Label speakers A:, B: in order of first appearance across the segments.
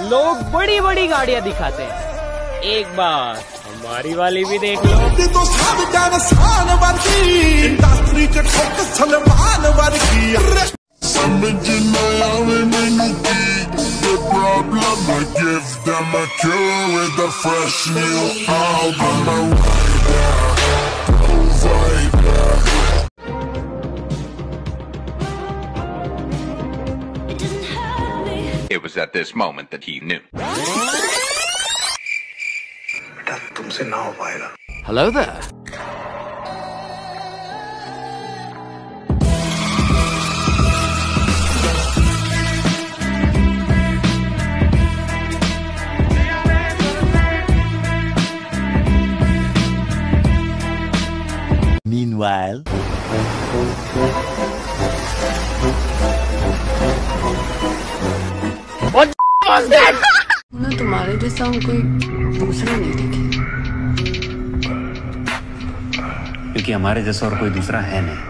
A: लोग बड़ी बड़ी गाड़ियाँ दिखाते हैं एक बार हमारी वाली भी देख लो
B: तो Give them a cure with a fresh new album.
C: was at this moment that he knew.
D: Hello there.
E: Meanwhile...
F: ना तुम्हारे जैसा हम कोई दूसरा नहीं देखे।
G: क्योंकि हमारे जैसा और कोई दूसरा है नहीं।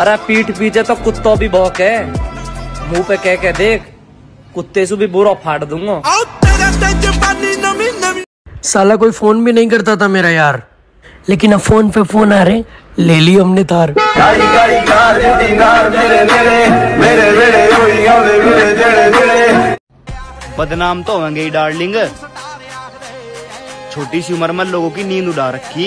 A: अरे पीठ पीछे तो कुत्तो भी बहुत है। मुँह पे कह के देख कुत्ते से भी बुरा फाड़ दूँगा।
H: साला कोई फ़ोन भी नहीं करता था मेरा यार। लेकिन अब फ़ोन पे फ़ोन आ रहे ले ली हमने तार।
I: बदनाम तो होंगे डार्लिंग। छोटी सी उम्र में लोगों की नींद उड़ा रखी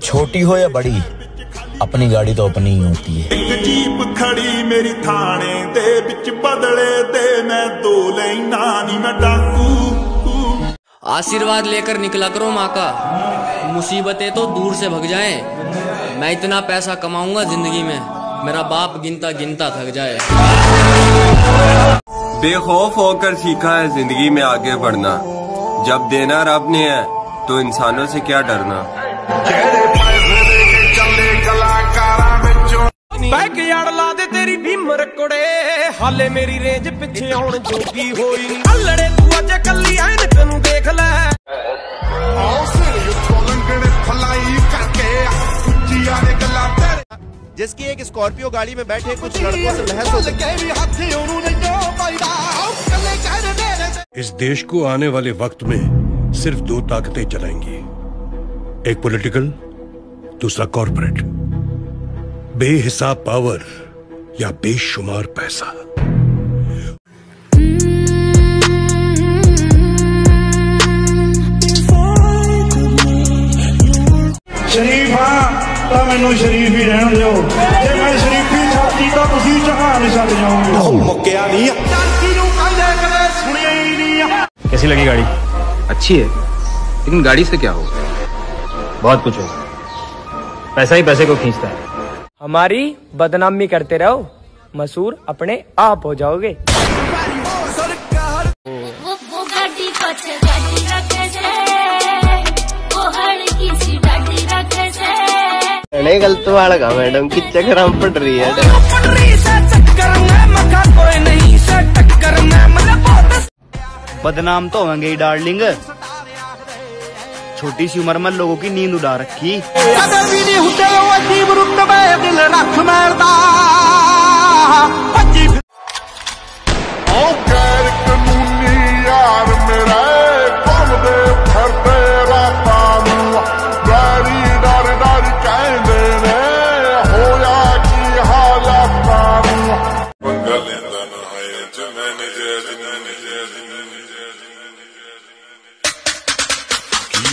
E: छोटी हो या बड़ी अपनी गाड़ी तो अपनी ही होती है
B: ਇੱਕ ਜੀਪ ਖੜੀ ਮੇਰੀ ਥਾਣੇ ਦੇ ਵਿੱਚ ਬਦਲੇ ਦੇ ਮੈਂ ਦੋ ਲੈਣਾ ਨਹੀਂ ਮੈਂ ਡਾਕੂ
F: आशीर्वाद लेकर निकला करो माँ का। मुसीबतें तो दूर से भग जाएँ। मैं इतना पैसा कमाऊँगा ज़िंदगी में मेरा बाप गिनता गिनता थक जाए।
J: बेखौफ होकर सीखा है ज़िंदगी में आगे बढ़ना। जब देना रब ने है तो इंसानों से क्या डरना?
B: ਜਿਹੜੇ ਪੈਸੇ ਦੇ ਕੇ ਚੱਲੇ ਕਲਾਕਾਰਾਂ ਵਿੱਚੋਂ
I: ਬੈਕ ਯਾਰ ਲਾ ਦੇ ਤੇਰੀ ਭੀਮਰ ਕੁੜੇ ਹਾਲੇ ਮੇਰੀ ਰੇਂਜ ਪਿੱਛੇ ਆਉਣ ਜੋਗੀ ਹੋਈ ਨੀ ਅਲੜੇ ਤੂੰ ਅੱਜ ਕੱਲੀ ਐਨਕ ਨੂੰ ਦੇਖ ਲੈ
B: ਆਓ ਸਿਰ ਉੱਤੋਂ ਲੰਗੜੇ ਫਲਾਈ ਕਰਕੇ ਉੱਚੀਆਂ ਨੇ ਗੱਲਾਂ ਤੇਰੇ
I: जिसकी एक स्कॉर्पियो गाड़ी में बैठे कुछ लड़कों से बहस हो
K: इस देश को आने वाले वक्त में सिर्फ दो ताकतें चलाएंगी एक पॉलिटिकल दूसरा कॉरपोरेट बेहिसाब पावर या बेशुमार पैसा।
B: शरीफ हाँ तो मैं शरीफ ही रहने दो। जे मैं शरीफी
I: छाती तो तुम जहान छड़ नहीं धरती नु
G: कैसी लगी गाड़ी? अच्छी है। लेकिन गाड़ी से क्या होगा? बहुत कुछ होगा। पैसा ही पैसे को खींचता है।
A: हमारी बदनामी करते रहो। मसूर अपने आप हो जाओगे। गलत वालगा मैडम की चक्कर हम पड़ रही है।
I: बदनाम तो होंगे डार्लिंग। छोटी सी उम्र में लोगों की नींद उड़ा रखी।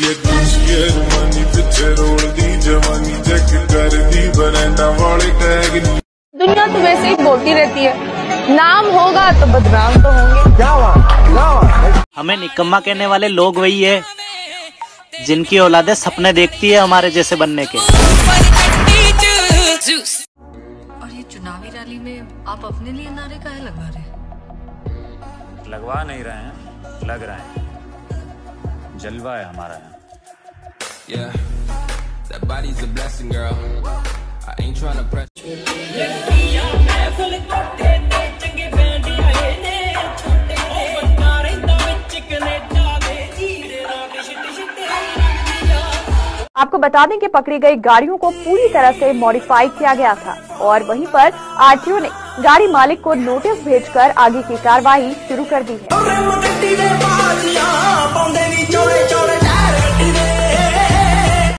B: ਇਹ ਗੁੱਛੀਏ ਜਵਾਨੀ ਪਿੱਛੇ ਰੋਲਦੀ ਜਵਾਨੀ ਚੈੱਕ ਕਰਦੀ ਬਰੈਂਡਾ ਵਾਲੇ ਟੈਗ ਨੀ
F: दुनिया तो वैसे ही बोलती रहती है नाम होगा तो बदनाम तो होंगे
A: हमें निकम्मा कहने वाले लोग वही है
D: जिनकी औलादे सपने देखती है हमारे जैसे बनने के
L: और ये चुनावी रैली में आप अपने लिए नारे काहे लगवा रहे हैं
M: लगवा नहीं रहे हैं लग रहे हैं जलवा है हमारा यहाँ
N: Yeah, that body's a blessing, girl. I ain't trying to press.
O: आपको बता दें कि पकड़ी गई गाड़ियों को पूरी तरह से मॉडिफाई किया गया था और वहीं पर आरटीओ ने गाड़ी मालिक को नोटिस भेजकर आगे की कार्रवाई शुरू कर दी है cho đây